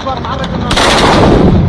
اكبر معركه